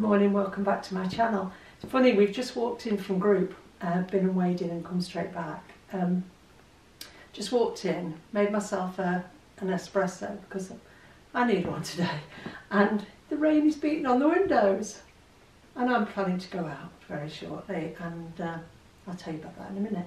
Good morning, welcome back to my channel. It's funny, we've just walked in from group, uh, been and weighed in and come straight back. Um, just walked in, made myself a, an espresso because I need one today. And the rain is beating on the windows. And I'm planning to go out very shortly and uh, I'll tell you about that in a minute.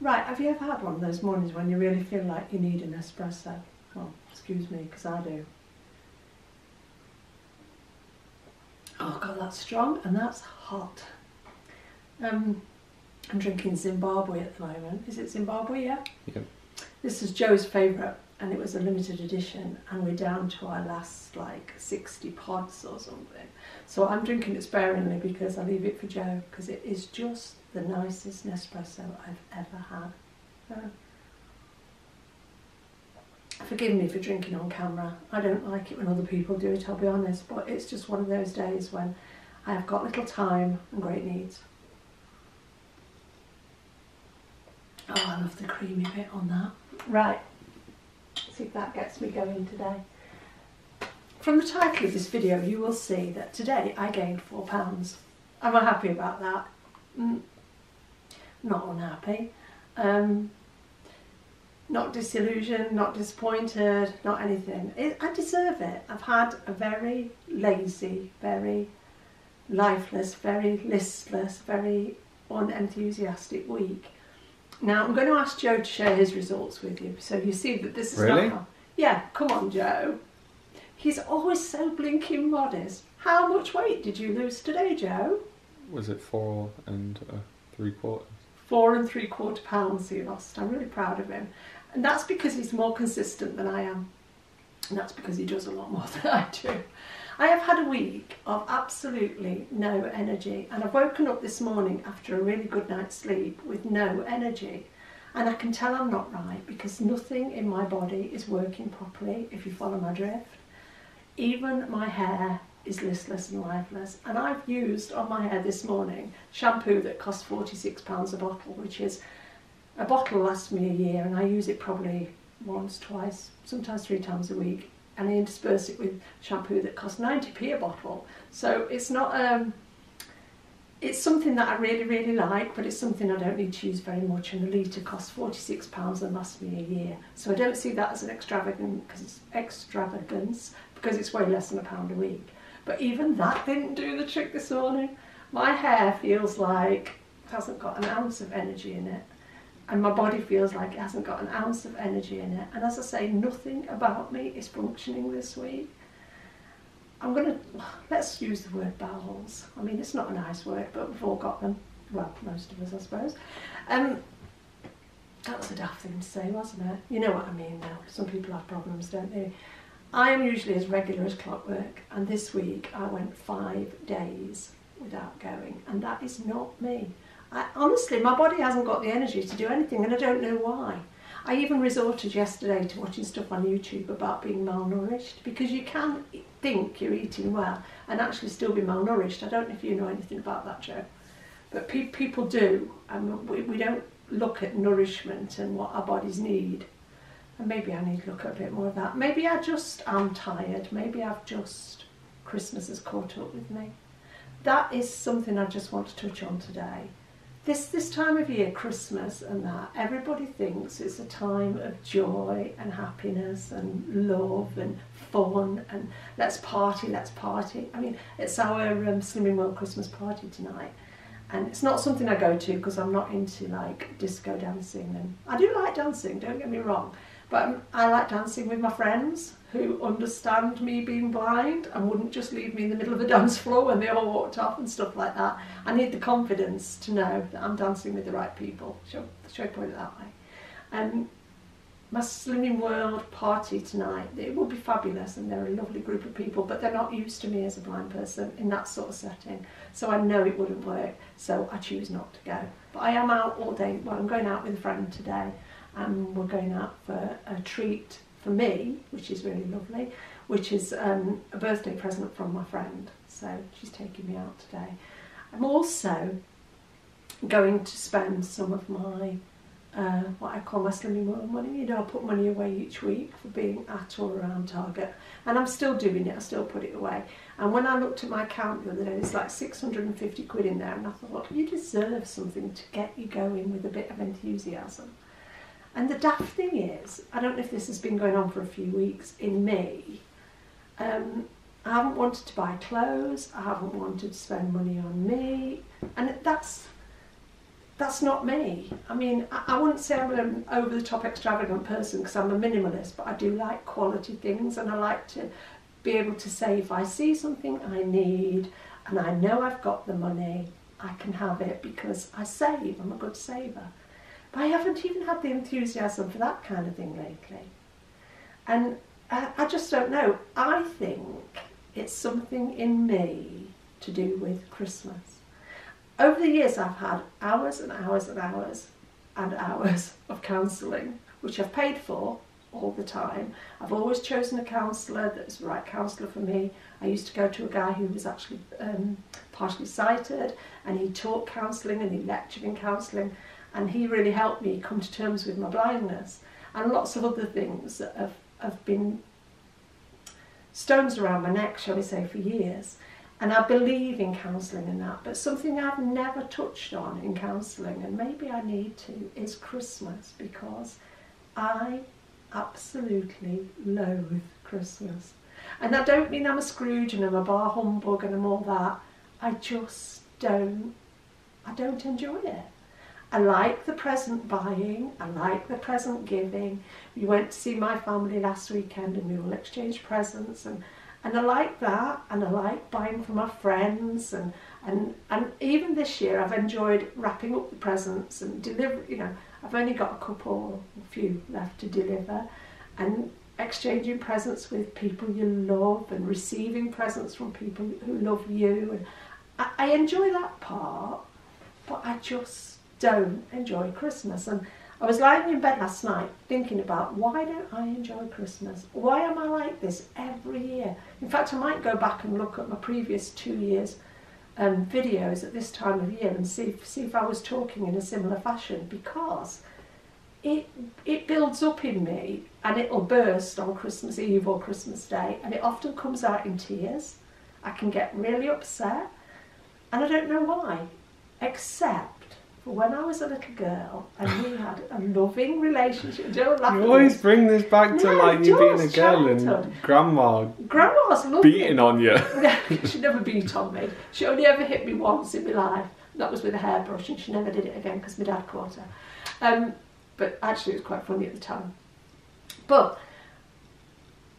Right, have you ever had one of those mornings when you really feel like you need an espresso? Well, excuse me, because I do. Oh god, that's strong and that's hot. Um, I'm drinking Zimbabwe at the moment. Is it Zimbabwe? Yeah. Yep. This is Joe's favourite, and it was a limited edition, and we're down to our last like 60 pods or something. So I'm drinking it sparingly because I leave it for Joe because it is just the nicest Nespresso I've ever had. Uh, Forgive me for drinking on camera. I don't like it when other people do it, I'll be honest, but it's just one of those days when I have got little time and great needs. Oh, I love the creamy bit on that. Right, Let's see if that gets me going today. From the title of this video, you will see that today I gained four pounds. Am I happy about that? Mm, not unhappy. Um, not disillusioned, not disappointed, not anything. It, I deserve it. I've had a very lazy, very lifeless, very listless, very unenthusiastic week. Now I'm going to ask Joe to share his results with you, so you see that this is Really? not. Yeah, come on, Joe. He's always so blinking modest. How much weight did you lose today, Joe? Was it four and uh, three quarters? Four and three quarter pounds he lost. I'm really proud of him. And that's because he's more consistent than I am. And that's because he does a lot more than I do. I have had a week of absolutely no energy. And I've woken up this morning after a really good night's sleep with no energy. And I can tell I'm not right because nothing in my body is working properly, if you follow my drift. Even my hair is listless and lifeless. And I've used on my hair this morning shampoo that costs £46 a bottle, which is a bottle lasts me a year and I use it probably once, twice, sometimes three times a week. And I intersperse it with shampoo that costs 90p a bottle. So it's not, um, it's something that I really, really like, but it's something I don't need to use very much. And a litre costs £46 and lasts me a year. So I don't see that as an extravagant, because it's extravagance, because it's way less than a pound a week. But even that didn't do the trick this morning. My hair feels like it hasn't got an ounce of energy in it and my body feels like it hasn't got an ounce of energy in it. And as I say, nothing about me is functioning this week. I'm going to, let's use the word bowels. I mean, it's not a nice word, but we've all got them. Well, most of us, I suppose. Um, that was a daft thing to say, wasn't it? You know what I mean now. Some people have problems, don't they? I am usually as regular as clockwork, and this week I went five days without going, and that is not me. I, honestly, my body hasn't got the energy to do anything, and I don't know why. I even resorted yesterday to watching stuff on YouTube about being malnourished because you can think you're eating well and actually still be malnourished. I don't know if you know anything about that, Joe, but pe- people do, and we, we don't look at nourishment and what our bodies need. And maybe I need to look at a bit more of that. Maybe I just am tired. Maybe I've just Christmas has caught up with me. That is something I just want to touch on today this this time of year, Christmas and that, everybody thinks it's a time of joy and happiness and love and fun and let's party, let's party. I mean, it's our um, Slimming World Christmas party tonight. And it's not something I go to because I'm not into like disco dancing and I do like dancing, don't get me wrong. But um, I like dancing with my friends who understand me being blind and wouldn't just leave me in the middle of the dance floor when they all walked off and stuff like that. I need the confidence to know that I'm dancing with the right people. Should, I put it that way? And my Slimming World party tonight, it will be fabulous and they're a lovely group of people, but they're not used to me as a blind person in that sort of setting. So I know it wouldn't work, so I choose not to go. But I am out all day, well I'm going out with a friend today and we're going out for a treat for me, which is really lovely, which is um, a birthday present from my friend. So she's taking me out today. I'm also going to spend some of my uh, what I call my slimming money. You know, I put money away each week for being at or around target, and I'm still doing it. I still put it away. And when I looked at my account the other day, there's like 650 quid in there, and I thought, you deserve something to get you going with a bit of enthusiasm. And the daft thing is, I don't know if this has been going on for a few weeks in me. Um, I haven't wanted to buy clothes. I haven't wanted to spend money on me, and that's that's not me. I mean, I, I wouldn't say I'm an over the top extravagant person because I'm a minimalist, but I do like quality things, and I like to be able to say if I see something I need and I know I've got the money, I can have it because I save. I'm a good saver. But I haven't even had the enthusiasm for that kind of thing lately. And I, I just don't know. I think it's something in me to do with Christmas. Over the years, I've had hours and hours and hours and hours of counselling, which I've paid for all the time. I've always chosen a counsellor that's the right counsellor for me. I used to go to a guy who was actually um, partially sighted and he taught counselling and he lectured in counselling and he really helped me come to terms with my blindness and lots of other things that have, have been stones around my neck, shall we say, for years. And I believe in counselling and that, but something I've never touched on in counselling, and maybe I need to, is Christmas because I absolutely loathe Christmas. And I don't mean I'm a Scrooge and I'm a bah humbug and I'm all that. I just don't, I don't enjoy it. I like the present buying, I like the present giving. We went to see my family last weekend and we all exchanged presents and, and I like that and I like buying for my friends and, and, and even this year I've enjoyed wrapping up the presents and deliver, you know, I've only got a couple, a few left to deliver and exchanging presents with people you love and receiving presents from people who love you. And I, I enjoy that part, but I just don't enjoy Christmas. And I was lying in bed last night thinking about why don't I enjoy Christmas? Why am I like this every year? In fact, I might go back and look at my previous two years' um, videos at this time of year and see if, see if I was talking in a similar fashion because it it builds up in me and it'll burst on Christmas Eve or Christmas Day and it often comes out in tears. I can get really upset and I don't know why, except when I was a little girl and we had a loving relationship. Don't laugh You always bring this back to No, like you being a girl childhood. and grandma Grandma's lovely. beating on you. she never beat on me. She only ever hit me once in my life. That was with a hairbrush, and she never did it again because my dad caught her. Um, but actually, it was quite funny at the time. But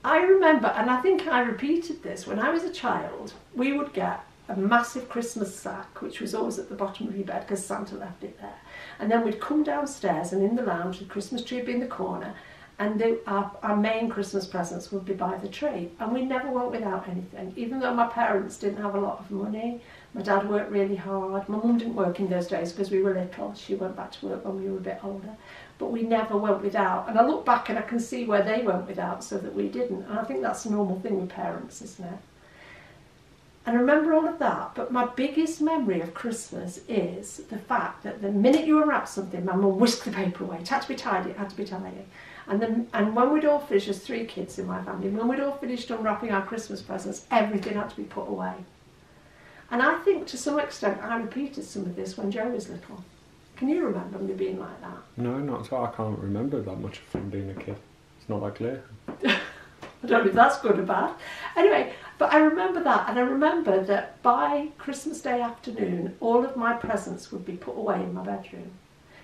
I remember, and I think I repeated this when I was a child. We would get a massive Christmas sack, which was always at the bottom of your bed because Santa left it there. And then we'd come downstairs, and in the lounge, the Christmas tree would be in the corner, and the, our, our main Christmas presents would be by the tree. And we never went without anything, even though my parents didn't have a lot of money. My dad worked really hard. My mum didn't work in those days because we were little. She went back to work when we were a bit older. But we never went without. And I look back and I can see where they went without so that we didn't. And I think that's a normal thing with parents, isn't it? And I remember all of that, but my biggest memory of Christmas is the fact that the minute you unwrap something, my mum whisked the paper away. It had to be tidy, it had to be tidy. And then, and when we'd all finished, there's three kids in my family, when we'd all finished unwrapping our Christmas presents, everything had to be put away. And I think to some extent I repeated some of this when Joe was little. Can you remember me being like that? No, not at all. I can't remember that much from being a kid. It's not that clear. I don't know if that's good or bad. Anyway, but I remember that, and I remember that by Christmas Day afternoon, all of my presents would be put away in my bedroom.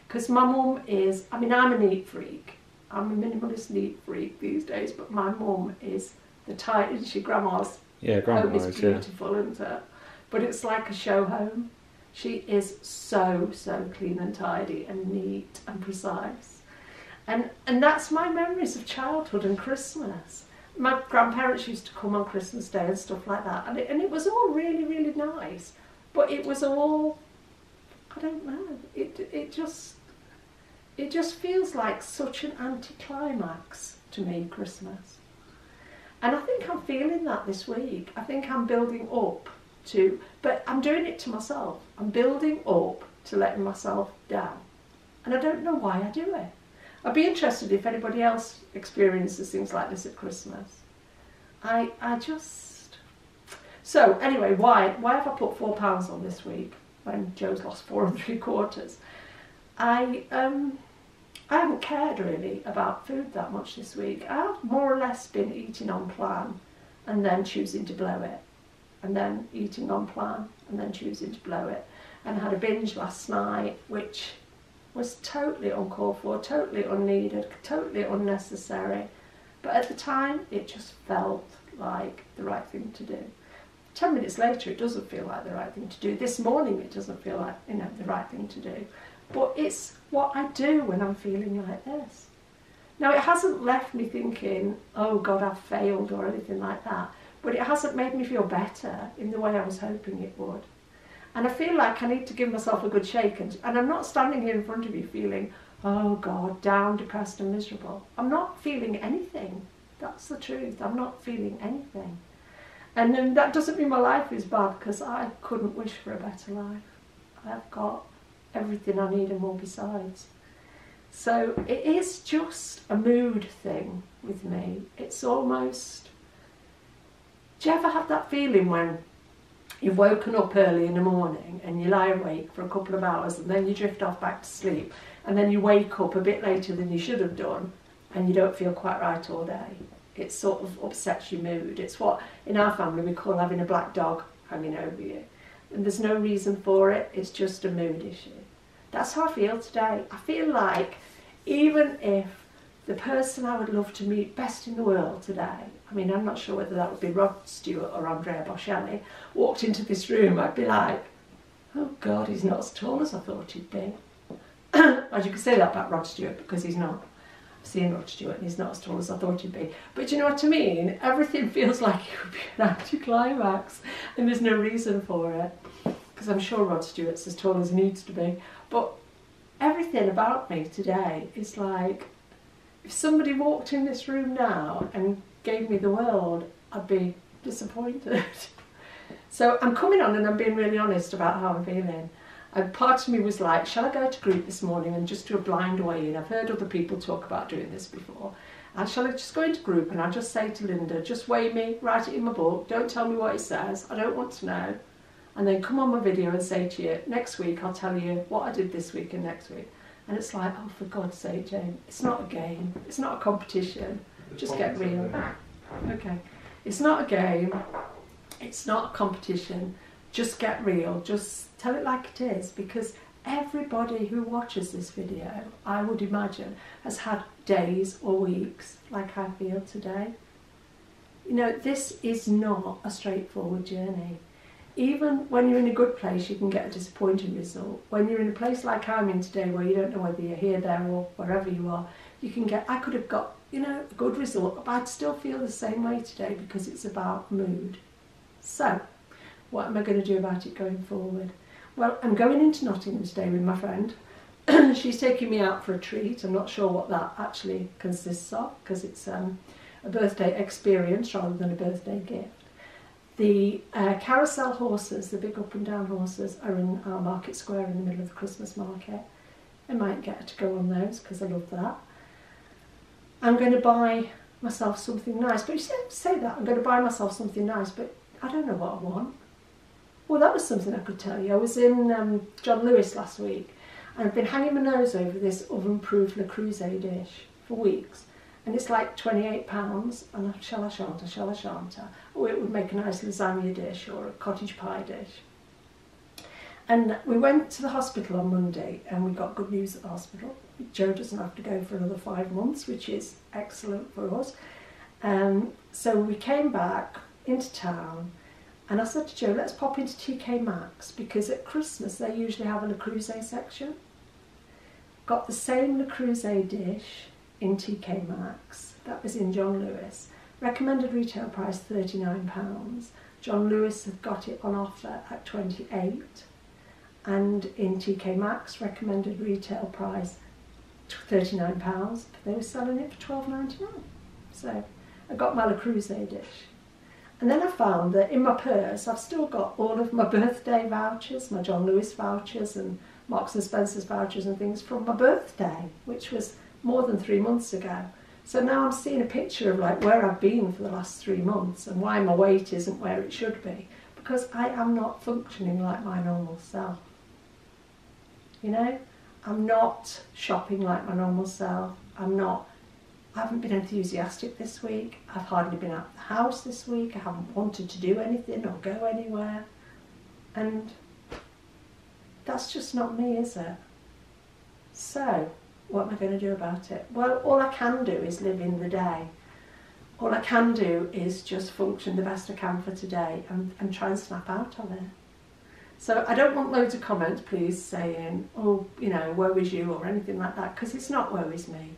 Because my mum is, I mean, I'm a neat freak. I'm a minimalist neat freak these days, but my mum is the tight, isn't she? Grandma's Yeah, home is is, yeah. beautiful, isn't it? But it's like a show home. She is so, so clean and tidy and neat and precise. And, and that's my memories of childhood and Christmas. My grandparents used to come on Christmas Day and stuff like that. And it, and it was all really, really nice. But it was all, I don't know, it, it just, it just feels like such an anticlimax to me, Christmas. And I think I'm feeling that this week. I think I'm building up to, but I'm doing it to myself. I'm building up to letting myself down. And I don't know why I do it. I'd be interested if anybody else experiences things like this at Christmas. I, I just... So, anyway, why, why have I put £4 on this week when Joe's lost four and three quarters? I, um, I haven't cared really about food that much this week. I've more or less been eating on plan and then choosing to blow it. And then eating on plan and then choosing to blow it. And had a binge last night, which was totally uncalled for, totally unneeded, totally unnecessary. But at the time, it just felt like the right thing to do. Ten minutes later, it doesn't feel like the right thing to do. This morning, it doesn't feel like you know the right thing to do. But it's what I do when I'm feeling like this. Now, it hasn't left me thinking, oh God, I've failed or anything like that, but it hasn't made me feel better in the way I was hoping it would. And I feel like I need to give myself a good shake. And, and I'm not standing here in front of you feeling, oh God, down, depressed, and miserable. I'm not feeling anything. That's the truth. I'm not feeling anything. And um, that doesn't mean my life is bad because I couldn't wish for a better life. I've got everything I need and more besides. So it is just a mood thing with me. It's almost. Do you ever have that feeling when you've woken up early in the morning and you lie awake for a couple of hours and then you drift off back to sleep and then you wake up a bit later than you should have done and you don't feel quite right all day? It sort of upsets your mood. It's what in our family we call having a black dog hanging over you. And there's no reason for it, it's just a mood issue. That's how I feel today. I feel like even if the person I would love to meet best in the world today, I mean, I'm not sure whether that would be Rod Stewart or Andrea Bocelli, walked into this room, I'd be like, oh God, he's not as tall as I thought he'd be. as you can say that about Rod Stewart because he's not. I've seen Rod Stewart and he's not as tall as I thought he'd be. But you know what I mean? Everything feels like it would be an anticlimax and there's no reason for it. Because I'm sure Rod Stewart's as tall as he needs to be. But everything about me today is like if somebody walked in this room now and gave me the world, I'd be disappointed. so I'm coming on and I'm being really honest about how I'm feeling. And part of me was like, shall I go to group this morning and just do a blind weigh in? I've heard other people talk about doing this before. And shall I just go into group and I'll just say to Linda, just weigh me, write it in my book, don't tell me what it says, I don't want to know and then come on my video and say to you, next week I'll tell you what I did this week and next week. And it's like, oh, for God's sake, Jane, it's not a game. It's not a competition. Just get real. Okay. It's not a game. It's not a competition. Just get real. Just tell it like it is because everybody who watches this video, I would imagine, has had days or weeks like I feel today. You know, this is not a straightforward journey even when you're in a good place, you can get a disappointing result. When you're in a place like I'm in today, where you don't know whether you're here, there, or wherever you are, you can get. I could have got, you know, a good result, but I'd still feel the same way today because it's about mood. So, what am I going to do about it going forward? Well, I'm going into Nottingham today with my friend. She's taking me out for a treat. I'm not sure what that actually consists of because it's um, a birthday experience rather than a birthday gift. The uh, carousel horses, the big up and down horses, are in our market square in the middle of the Christmas market. I might get to go on those because I love that. I'm going to buy myself something nice. But you say, say that, I'm going to buy myself something nice, but I don't know what I want. Well, that was something I could tell you. I was in um, John Lewis last week and I've been hanging my nose over this oven-proof Le Creuset dish for weeks and it's like £28 and a shall I shan't, a shall I shan't. Or it would make a nice lasagna dish or a cottage pie dish. And we went to the hospital on Monday and we got good news at the hospital. Joe doesn't have to go for another five months, which is excellent for us. Um, so we came back into town and I said to Joe, let's pop into TK Maxx because at Christmas they usually have a Le Creuset section. Got the same Le Creuset dish in TK Maxx. That was in John Lewis. Recommended retail price £39. John Lewis had got it on offer at 28 and in TK Maxx recommended retail price £39 but they were selling it for $12.99 so I got my Le Creuset dish and then I found that in my purse I've still got all of my birthday vouchers my John Lewis vouchers and Marks and Spencer's vouchers and things from my birthday, which was more than three months ago. So now I'm seeing a picture of like where I've been for the last three months and why my weight isn't where it should be because I am not functioning like my normal self. You know, I'm not shopping like my normal self. I'm not. I haven't been enthusiastic this week. I've hardly been out of the house this week. I haven't wanted to do anything or go anywhere. And that's just not me, is it? So, what am I going to do about it? Well, all I can do is live in the day. All I can do is just function the best I can for today and, and try and snap out of it. So I don't want loads of comments, please, saying, oh, you know, woe is you or anything like that, because it's not woe is me.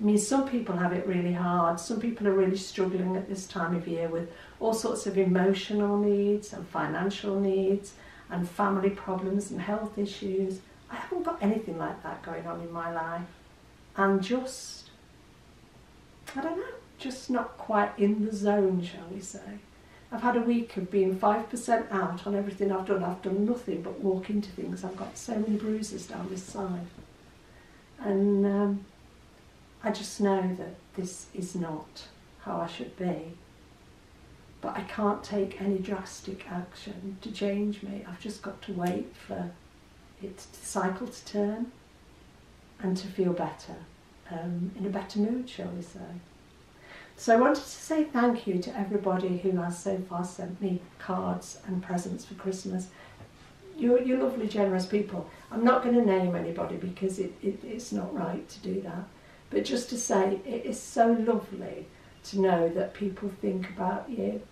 I mean, some people have it really hard. Some people are really struggling at this time of year with all sorts of emotional needs and financial needs and family problems and health issues. I haven't got anything like that going on in my life. I'm just, I don't know, just not quite in the zone, shall we say. I've had a week of being 5% out on everything I've done. I've done nothing but walk into things. I've got so many bruises down this side. And um, I just know that this is not how I should be. But I can't take any drastic action to change me. I've just got to wait for it to cycle to turn and to feel better, um, in a better mood, shall we say. So I wanted to say thank you to everybody who has so far sent me cards and presents for Christmas. You're, you're lovely, generous people. I'm not going to name anybody because it, it, it's not right to do that. But just to say, it is so lovely to know that people think about you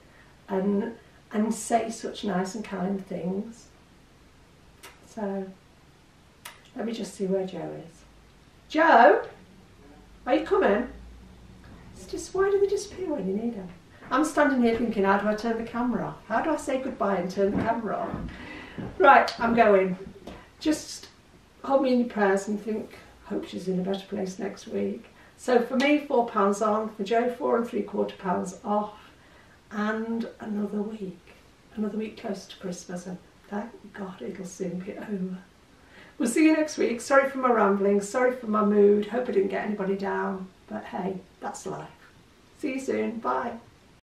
and, and say such nice and kind things. So let me just see where Joe is. Joe, are you coming? It's just, why do they disappear when you need them? I'm standing here thinking, how do I turn the camera off? How do I say goodbye and turn the camera off? Right, I'm going. Just hold me in your prayers and think, hope she's in a better place next week. So for me, four pounds on. For Joe, four and three quarter pounds off. And another week. Another week close to Christmas. And thank God it'll soon be over. We'll see you next week. Sorry for my ramblings. Sorry for my mood. Hope I didn't get anybody down. But hey, that's life. See you soon. Bye.